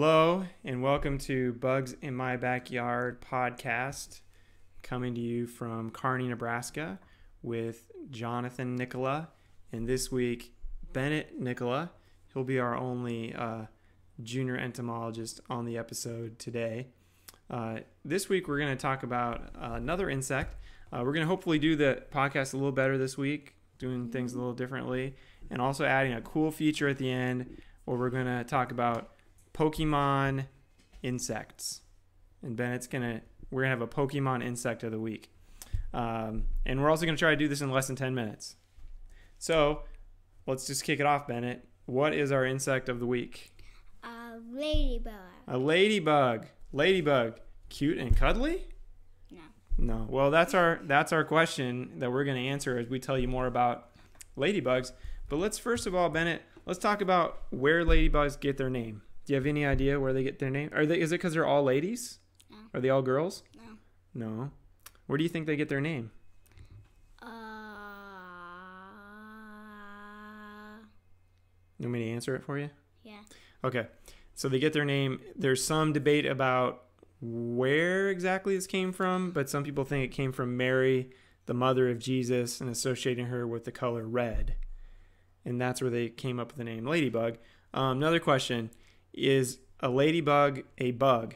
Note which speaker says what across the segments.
Speaker 1: Hello, and welcome to Bugs in My Backyard podcast, coming to you from Kearney, Nebraska, with Jonathan Nicola. And this week, Bennett Nicola. He'll be our only uh, junior entomologist on the episode today. Uh, this week, we're going to talk about uh, another insect. Uh, we're going to hopefully do the podcast a little better this week, doing things a little differently, and also adding a cool feature at the end where we're going to talk about Pokemon insects. And Bennett's gonna we're gonna have a Pokemon insect of the week. Um, and we're also gonna try to do this in less than 10 minutes. So let's just kick it off, Bennett. What is our insect of the week?
Speaker 2: A ladybug.
Speaker 1: A ladybug. Ladybug. Cute and cuddly?
Speaker 2: No.
Speaker 1: No. Well, that's our that's our question that we're going to answer as we tell you more about ladybugs. But let's first of all, Bennett, let's talk about where ladybugs get their name. Do you have any idea where they get their name? Are they is it cuz they're all ladies?
Speaker 2: No.
Speaker 1: Are they all girls?
Speaker 2: No.
Speaker 1: No. Where do you think they get their name?
Speaker 2: Uh.
Speaker 1: You want me to answer it for you?
Speaker 2: Yeah.
Speaker 1: Okay. So they get their name. There's some debate about where exactly this came from, but some people think it came from Mary, the mother of Jesus, and associating her with the color red. And that's where they came up with the name ladybug. Um, another question Is a ladybug a bug?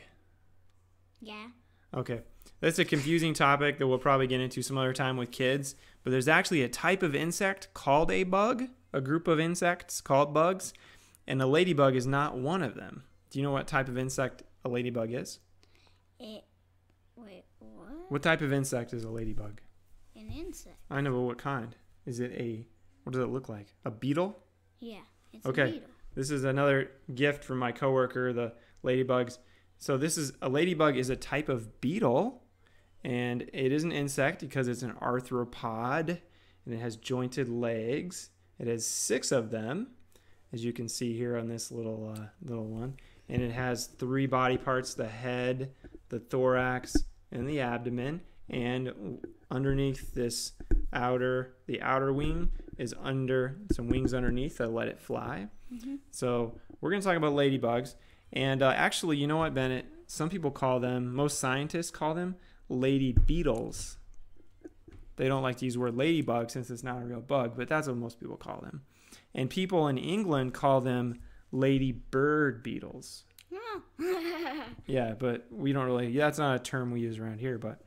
Speaker 2: Yeah.
Speaker 1: Okay. That's a confusing topic that we'll probably get into some other time with kids. But there's actually a type of insect called a bug, a group of insects called bugs, and a ladybug is not one of them. Do you know what type of insect a ladybug is?
Speaker 2: It. Wait. What?
Speaker 1: What type of insect is a ladybug?
Speaker 2: An insect.
Speaker 1: I know, but what kind? Is it a, what does it look like? A beetle?
Speaker 2: Yeah. It's
Speaker 1: Okay.
Speaker 2: a beetle.
Speaker 1: This is another gift from my coworker, the ladybugs. So this is a ladybug is a type of beetle, and it is an insect because it's an arthropod, and it has jointed legs. It has six of them, as you can see here on this little uh, little one, and it has three body parts: the head, the thorax, and the abdomen. And underneath this outer, the outer wing is under some wings underneath that let it fly.
Speaker 2: Mhm.
Speaker 1: So we're going to talk about ladybugs. And uh, actually, you know what, Bennett? Some people call them, most scientists call them lady beetles. They don't like to use the word ladybug since it's not a real bug, but that's what most people call them. And people in England call them ladybird beetles.
Speaker 2: Oh.
Speaker 1: Yeah, but we don't really. That's not a term we use around here. But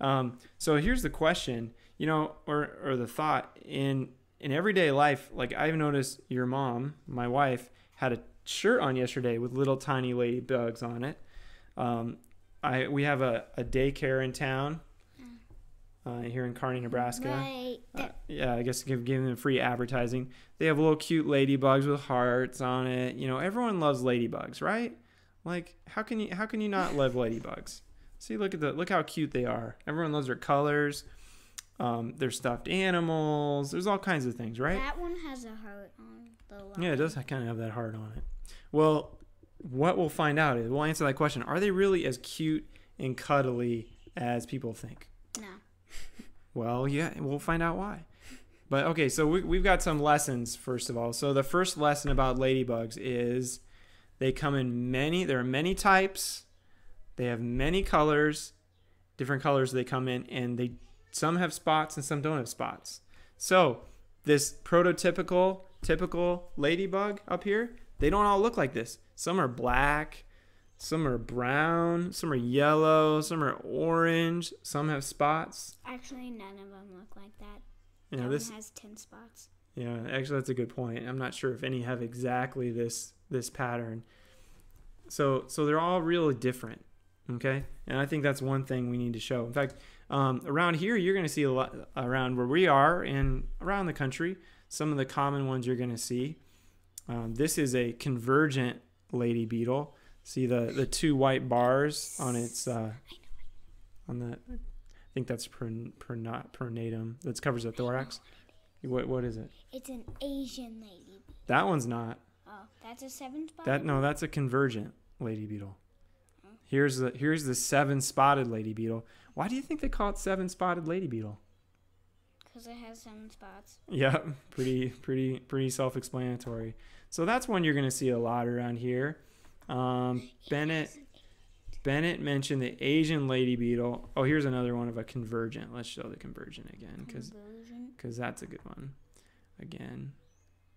Speaker 1: um, so here's the question, you know, or or the thought in in everyday life. Like I've noticed your mom, my wife, had a shirt on yesterday with little tiny ladybugs on it. Um, I we have a, a daycare in town uh, here in Kearney, Nebraska.
Speaker 2: Right.
Speaker 1: Uh, yeah, I guess give giving them free advertising. They have little cute ladybugs with hearts on it. You know, everyone loves ladybugs, right? Like, how can you how can you not love ladybugs? See, look at the look how cute they are. Everyone loves their colors. Um, they're stuffed animals. There's all kinds of things, right?
Speaker 2: That one has a heart on the line.
Speaker 1: Yeah, it does kind of have that heart on it. Well, what we'll find out is we'll answer that question. Are they really as cute and cuddly as people think?
Speaker 2: No.
Speaker 1: Well, yeah, we'll find out why. But okay, so we, we've got some lessons first of all. So the first lesson about ladybugs is they come in many. There are many types. They have many colors, different colors they come in, and they some have spots and some don't have spots. So this prototypical typical ladybug up here, they don't all look like this. Some are black, some are brown, some are yellow, some are orange, some have spots.
Speaker 2: Actually, none of them look like that.
Speaker 1: Know
Speaker 2: that
Speaker 1: this
Speaker 2: one has ten spots.
Speaker 1: Yeah, actually, that's a good point. I'm not sure if any have exactly this this pattern. So so they're all really different. Okay, and I think that's one thing we need to show. In fact, um, around here, you're going to see a lot around where we are and around the country. Some of the common ones you're going to see. Um, this is a convergent lady beetle. See the the two white bars on its uh, on the. I think that's pron, pron, pronotum. That covers the thorax. What what is it?
Speaker 2: It's an Asian lady.
Speaker 1: That one's not.
Speaker 2: Oh, that's a seven spot.
Speaker 1: That no, that's a convergent lady beetle. Here's the here's the seven spotted lady beetle. Why do you think they call it seven spotted lady beetle?
Speaker 2: Because it has seven spots.
Speaker 1: Yeah, pretty pretty pretty self-explanatory. So that's one you're going to see a lot around here. Um, Bennett Bennett mentioned the Asian lady beetle. Oh, here's another one of a convergent. Let's show the convergent again because because that's a good one. Again,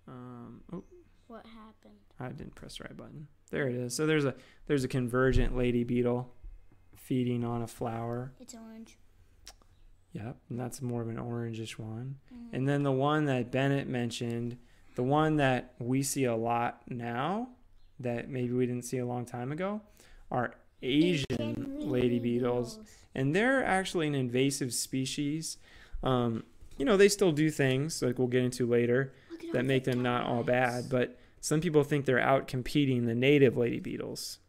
Speaker 1: um, oh,
Speaker 2: What happened?
Speaker 1: I didn't press the right button. There it is. So there's a there's a convergent lady beetle feeding on a flower.
Speaker 2: It's orange.
Speaker 1: Yep, and that's more of an orangish one.
Speaker 2: Mhm.
Speaker 1: And then the one that Bennett mentioned, the one that we see a lot now, that maybe we didn't see a long time ago, are Asian lady beetles. And they're actually an invasive species. Um, you know, they still do things like we'll get into later
Speaker 2: Look at all
Speaker 1: that make them not all bad, but some people think they're out competing the native lady beetles.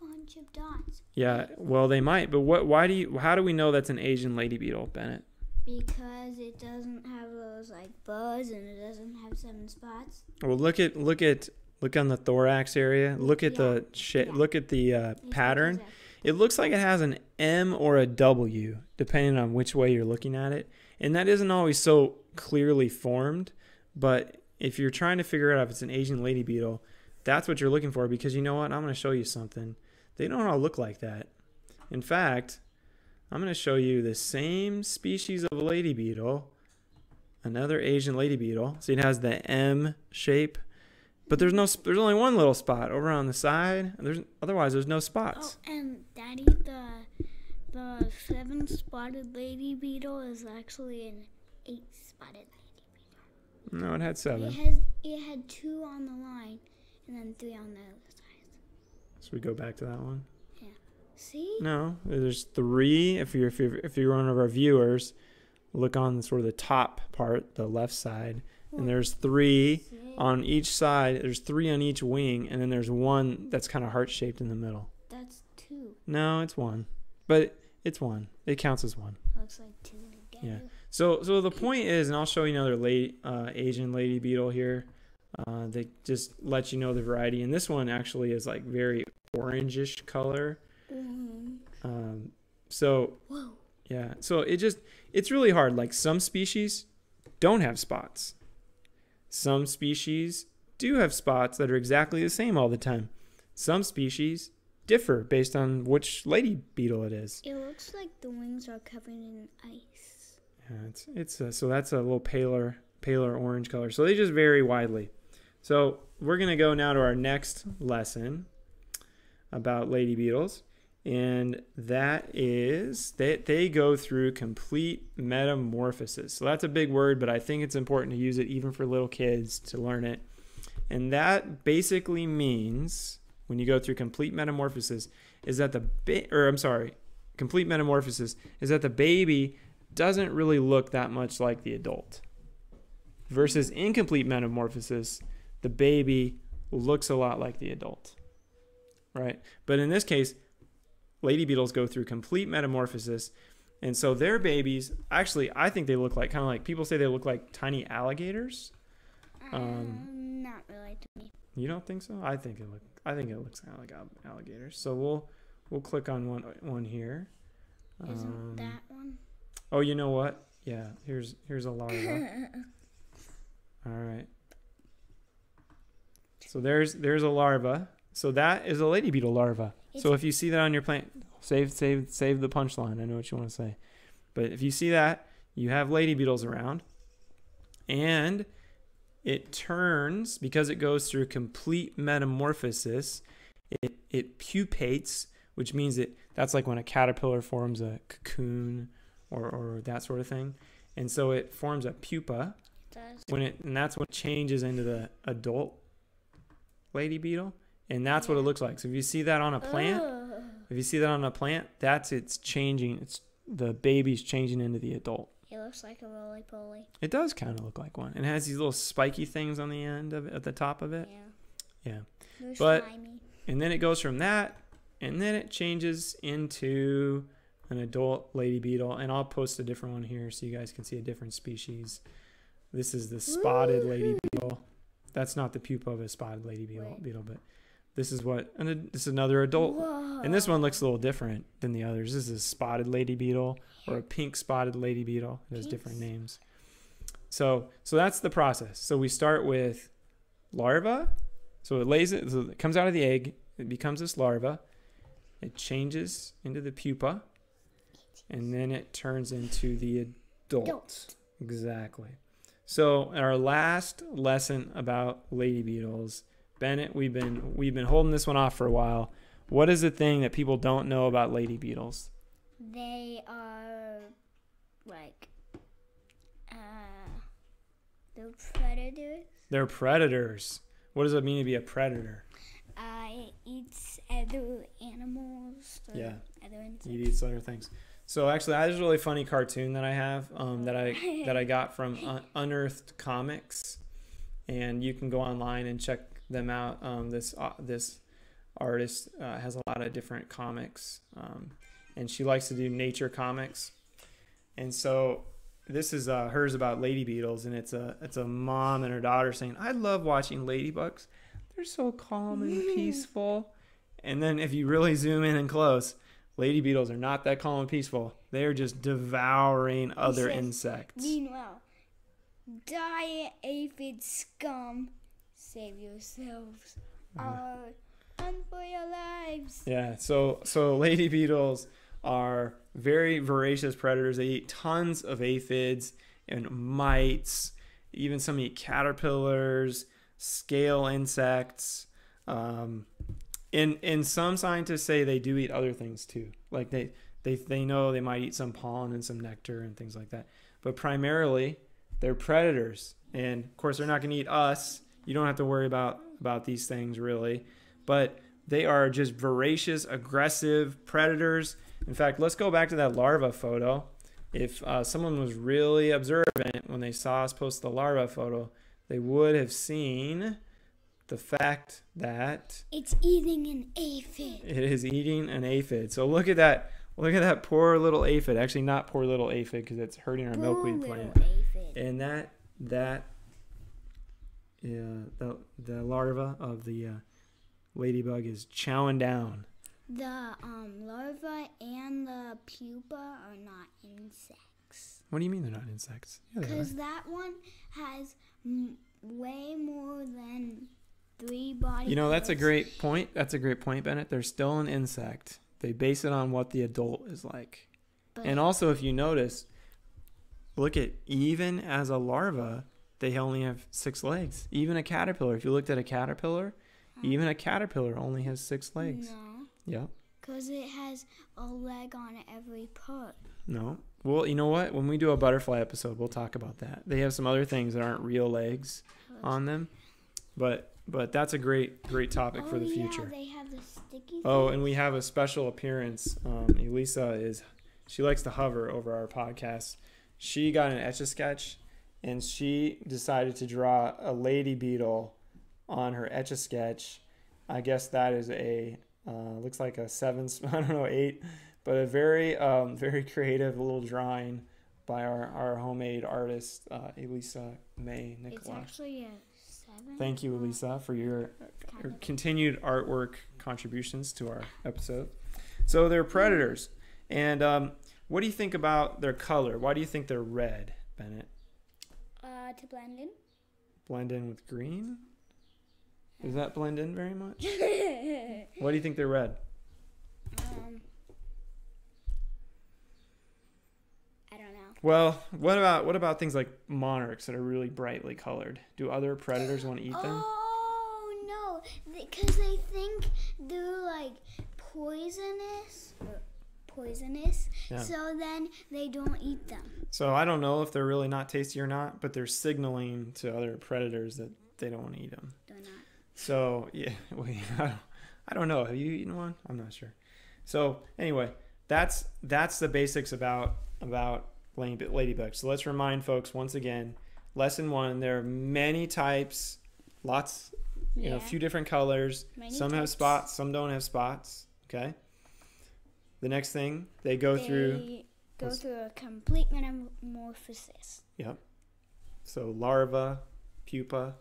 Speaker 2: Bunch of dots.
Speaker 1: Yeah, well, they might, but what? Why do you? How do we know that's an Asian lady beetle, Bennett?
Speaker 2: Because it doesn't have those like buzz and it doesn't have seven spots.
Speaker 1: Well, look at look at look on the thorax area. Look at the shit.
Speaker 2: yeah.
Speaker 1: Look at the uh, pattern.
Speaker 2: exact-
Speaker 1: It looks like it has an M or a W, depending on which way you're looking at it. And that isn't always so clearly formed, but if you're trying to figure out if it's an Asian lady beetle, that's what you're looking for because you know what? I'm going to show you something. They don't all look like that. In fact, I'm going to show you the same species of lady beetle, another Asian lady beetle. See, it has the M shape, but there's no there's only one little spot over on the side. There's otherwise there's no spots.
Speaker 2: Oh, and Daddy, the the seven spotted lady beetle is actually an eight spotted.
Speaker 1: No, it had seven.
Speaker 2: It has it had two on the line and then three on the other side.
Speaker 1: So we go back to that one? Yeah.
Speaker 2: See?
Speaker 1: No, there's three. If you're if you're if you're one of our viewers, look on sort of the top part, the left side, and there's three on each side. There's three on each wing, and then there's one that's kind of heart shaped in the middle.
Speaker 2: That's two.
Speaker 1: No, it's one, but it's one. It counts as one.
Speaker 2: Looks like two together.
Speaker 1: So so the point is, and I'll show you another late uh, Asian lady beetle here. Uh, they just let you know the variety, and this one actually is like very orangish color.
Speaker 2: Mhm.
Speaker 1: Um, so
Speaker 2: Whoa.
Speaker 1: yeah, so it just it's really hard. Like some species don't have spots. Some species do have spots that are exactly the same all the time. Some species differ based on which lady beetle it is.
Speaker 2: It looks like the wings are covered in ice.
Speaker 1: Yeah, it's it's uh so that's a little paler paler orange color. So they just vary widely. So we're gonna go now to our next lesson about lady beetles, and that is that they go through complete metamorphosis. So that's a big word, but I think it's important to use it even for little kids to learn it. And that basically means when you go through complete metamorphosis is that the or I'm sorry, complete metamorphosis is that the baby doesn't really look that much like the adult. Versus incomplete metamorphosis, the baby looks a lot like the adult. Right? But in this case, lady beetles go through complete metamorphosis. And so their babies, actually, I think they look like kind of like people say they look like tiny alligators. Um,
Speaker 2: Um, not really to me.
Speaker 1: You don't think so? I think it look. I think it looks kind of like al- alligators. So we'll we'll click on one one here.
Speaker 2: Isn't
Speaker 1: Um,
Speaker 2: that one?
Speaker 1: Oh, you know what? Yeah, here's here's a larva. All right. So there's there's a larva. So that is a lady beetle larva. So if you see that on your plant, save save save the punchline. I know what you want to say, but if you see that, you have lady beetles around, and it turns because it goes through complete metamorphosis. It it pupates, which means it that's like when a caterpillar forms a cocoon or or that sort of thing, and so it forms a pupa
Speaker 2: Does
Speaker 1: when it and that's what changes into the adult lady beetle and that's what it looks like so if you see that on a plant
Speaker 2: Ugh.
Speaker 1: if you see that on a plant that's it's changing it's the baby's changing into the adult
Speaker 2: It looks like a roly poly.
Speaker 1: it does kind of look like one it has these little spiky things on the end of it at the top of it
Speaker 2: Yeah.
Speaker 1: Yeah.
Speaker 2: They're
Speaker 1: But-
Speaker 2: slimy.
Speaker 1: and then it goes from that and then it changes into an adult lady beetle and i'll post a different one here so you guys can see a different species. This is the spotted lady beetle. That's not the pupa of a spotted lady beetle, beetle but this is what and this is another adult
Speaker 2: Whoa.
Speaker 1: and this one looks a little different than the others. This is a spotted lady beetle or a pink spotted lady beetle. It has different names. So so that's the process. So we start with larva. So it lays it, so it comes out of the egg. It becomes this larva. It changes into the pupa, and then it turns into the adult.
Speaker 2: Adult.
Speaker 1: Exactly. So our last lesson about lady beetles, Bennett, we've been we've been holding this one off for a while. What is the thing that people don't know about lady beetles?
Speaker 2: They are like uh they're predators.
Speaker 1: They're predators. What does it mean to be a predator?
Speaker 2: Uh it eats other animals
Speaker 1: Yeah.
Speaker 2: other insects.
Speaker 1: It eats other things. So actually, I there's a really funny cartoon that I have um, that I that I got from Un- Unearthed Comics, and you can go online and check them out. Um, this uh, this artist uh, has a lot of different comics, um, and she likes to do nature comics, and so this is uh, hers about lady beetles, and it's a it's a mom and her daughter saying, "I love watching ladybugs. They're so calm and peaceful." And then if you really zoom in and close, lady beetles are not that calm and peaceful. They are just devouring other
Speaker 2: says-
Speaker 1: insects.
Speaker 2: Meanwhile, die aphid scum, save yourselves or run for your lives.
Speaker 1: Yeah, so so lady beetles are very voracious predators. They eat tons of aphids and mites. Even some eat caterpillars, scale insects. Um, and and some scientists say they do eat other things too. Like they they they know they might eat some pollen and some nectar and things like that. But primarily, they're predators. And of course, they're not going to eat us. You don't have to worry about about these things really. But they are just voracious, aggressive predators. In fact, let's go back to that larva photo. If uh, someone was really observant when they saw us post the larva photo, they would have seen the fact that
Speaker 2: It's eating an aphid.
Speaker 1: it is eating an aphid. So look at that. Look at that poor little aphid. Actually, not poor little aphid because it's hurting our milkweed
Speaker 2: Poor
Speaker 1: plant.
Speaker 2: little aphid.
Speaker 1: And that that yeah, the the larva of the uh, ladybug is chowing down.
Speaker 2: The um larva and the pupa are not insects.
Speaker 1: What do you mean they're not insects? Yeah.
Speaker 2: Because that one has m- way more than three body
Speaker 1: You know, that's a great point. That's a great point, Bennett. They're still an insect. They base it on what the adult is like.
Speaker 2: But
Speaker 1: And also, if you notice, look at even as a larva, they only have six legs. Even a caterpillar. If you looked at a caterpillar, even a caterpillar only has six legs.
Speaker 2: No,
Speaker 1: Yeah.
Speaker 2: because it has a leg on every part.
Speaker 1: No. Well, you know what? When we do a butterfly episode, we'll talk about that. They have some other things that aren't real legs on them, but but that's a great great topic for the
Speaker 2: Oh,
Speaker 1: future.
Speaker 2: Yeah, they have the.
Speaker 1: Oh, and we have a special appearance. Um, Elisa is, she likes to hover over our podcast. She got an etch a sketch, and she decided to draw a lady beetle on her etch a sketch. I guess that is a uh, looks like a seven. I don't know eight, but a very um, very creative little drawing by our our homemade artist uh, Elisa May
Speaker 2: it's actually a.
Speaker 1: Thank you, Elisa, for your your continued artwork contributions to our episode. So they're predators. And um, what do you think about their color? Why do you think they're red, Bennett?
Speaker 2: Uh, to blend in.
Speaker 1: Blend in with green? Does that blend in very much? Why do you think they're red?
Speaker 2: um, I don't know.
Speaker 1: Well, what about what about things like monarchs that are really brightly colored? Do other predators want to eat them?
Speaker 2: Oh no, because they think they're like poisonous. Er, poisonous.
Speaker 1: Yeah.
Speaker 2: So then they don't eat them.
Speaker 1: So I don't know if they're really not tasty or not, but they're signaling to other predators that they don't want to eat them.
Speaker 2: They're not.
Speaker 1: So yeah, wait, I don't, I don't know. Have you eaten one? I'm not sure. So anyway, that's that's the basics about about lady- ladybugs. So let's remind folks once again. Lesson one: There are many types, lots, you know, a few different colors.
Speaker 2: Many
Speaker 1: some have spots, some don't have spots. Okay. The next thing they go through.
Speaker 2: They go
Speaker 1: Let's-
Speaker 2: through a complete metamorphosis.
Speaker 1: Yep. So larva, pupa,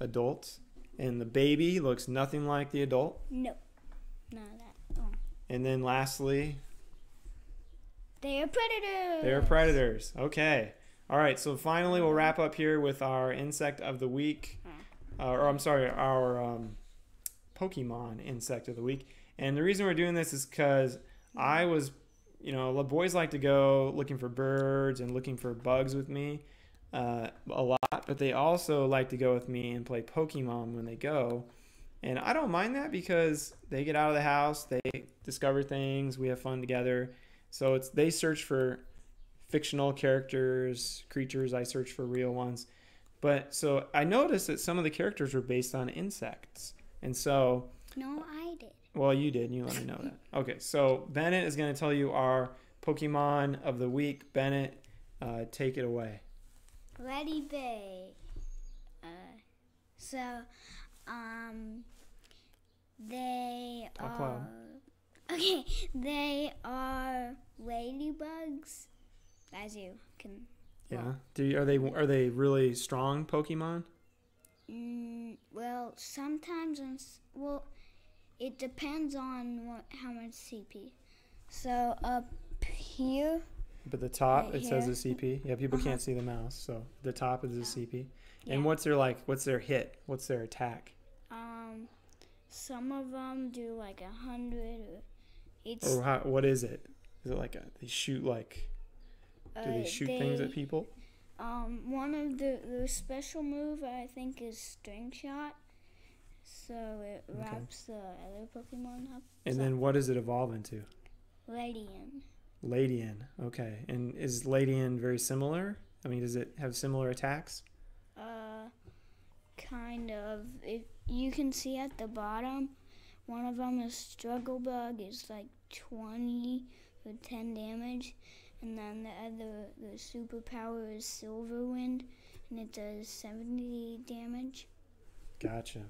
Speaker 1: adult, and the baby looks nothing like the adult.
Speaker 2: No, none of that. Oh.
Speaker 1: And then lastly,
Speaker 2: They are predators.
Speaker 1: they're predators. Okay. All right. So finally, we'll wrap up here with our insect of the week, uh, or I'm sorry, our um, Pokemon insect of the week. And the reason we're doing this is because I was, you know, the boys like to go looking for birds and looking for bugs with me uh, a lot, but they also like to go with me and play Pokemon when they go. And I don't mind that because they get out of the house, they discover things, we have fun together. So it's they search for fictional characters, creatures, I search for real ones. But so I noticed that some of the characters were based on insects. And so
Speaker 2: No, I did.
Speaker 1: well, you did. You let me know that. Okay, so Bennett is going to tell you our Pokemon of the week. Bennett, uh, take it away.
Speaker 2: Ready Bay. Uh, so, um, they
Speaker 1: Talk
Speaker 2: are.
Speaker 1: loud.
Speaker 2: Okay, they are ladybugs, as you can.
Speaker 1: Yeah. Do you, are they are they really strong Pokemon?
Speaker 2: Mm, well, sometimes, well, it depends on what how much CP. So up here,
Speaker 1: But the top
Speaker 2: Right
Speaker 1: it says
Speaker 2: here.
Speaker 1: the CP. Yeah, people
Speaker 2: Uh-huh.
Speaker 1: can't see the mouse, so the top is the CP.
Speaker 2: yeah.
Speaker 1: And what's their like? What's their hit? What's their attack?
Speaker 2: um, some of them do like a hundred. It's
Speaker 1: Or how, what is it? Is it like a, they shoot like? Do they
Speaker 2: uh,
Speaker 1: shoot things at people?
Speaker 2: Um, one of the the special move I think is string shot. So it
Speaker 1: Okay.
Speaker 2: wraps the other Pokemon up.
Speaker 1: And
Speaker 2: so-
Speaker 1: then what does it evolve into?
Speaker 2: Radiant.
Speaker 1: Ledian. Okay. And is Ledian very similar? I mean, does it have similar attacks?
Speaker 2: Uh, kind of. If you can see at the bottom, one of them is Struggle Bug. It's like 20 for 10 damage, and then the other the superpower is Silver Wind, and it does 70 damage.
Speaker 1: Gotcha.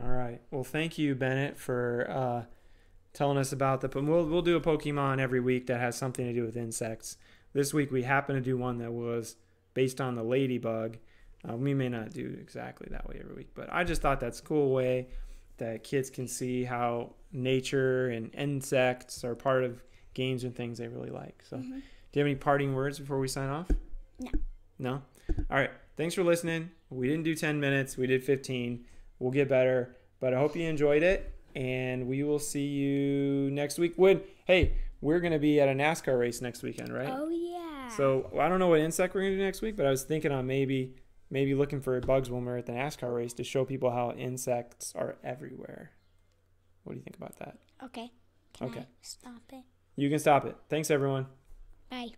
Speaker 1: All right. Well, thank you, Bennett, for uh, telling us about the. We'll we'll do a Pokemon every week that has something to do with insects. This week we happen to do one that was based on the ladybug. Uh, we may not do exactly that way every week, but I just thought that's a cool way that kids can see how nature and insects are part of games and things they really like. So,
Speaker 2: Mhm.
Speaker 1: do you have any parting words before we sign off?
Speaker 2: No.
Speaker 1: No? All right. Thanks for listening. We didn't do 10 minutes, we did 15. We'll get better, but I hope you enjoyed it. And we will see you next week. When, hey, we're going to be at a NASCAR race next weekend, right?
Speaker 2: Oh yeah.
Speaker 1: So I don't know what insect we're going to do next week, but I was thinking on maybe maybe looking for bugs when we're at the NASCAR race to show people how insects are everywhere. What do you think about that?
Speaker 2: okay. Can
Speaker 1: Okay.
Speaker 2: I stop it?
Speaker 1: You can stop it. Thanks, everyone.
Speaker 2: Bye.